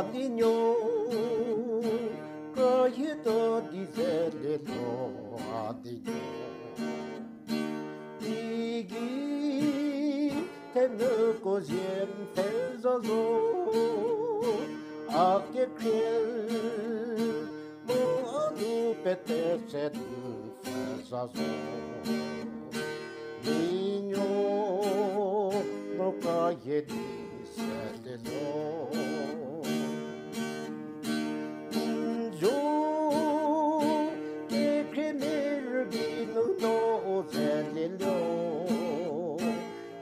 Aninho Caído dizer-lhe Aninho Igi Tenu kozien fezazo Ake krel Mo anu peteset fezazo Ninho No 눈도 살릴려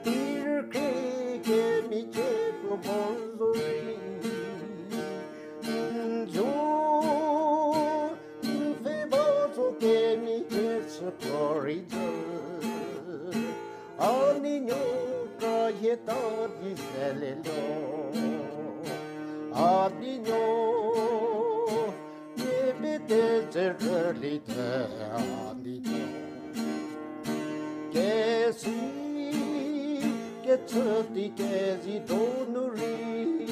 이렇게 재미있고 본소리 저 인쇄보소 재미있어 거리죠 어린이가 했던 이 살릴려 계절을 태합니다 계수이 깨쳤디 깨지 도누리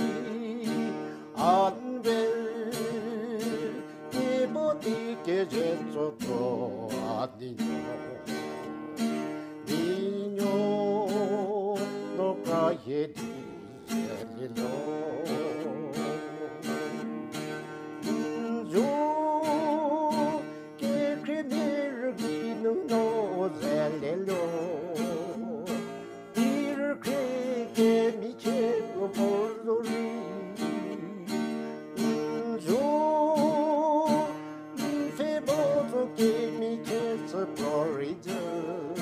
안벨 이보디 깨졌죠 아니뇨 니뇨 너가 예디 예리로 fe bozo che mi c'è saporito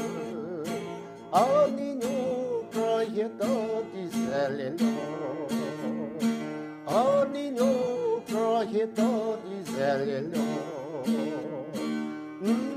Ani no proieto di zellelo Ani no proieto di zellelo Mm-hmm.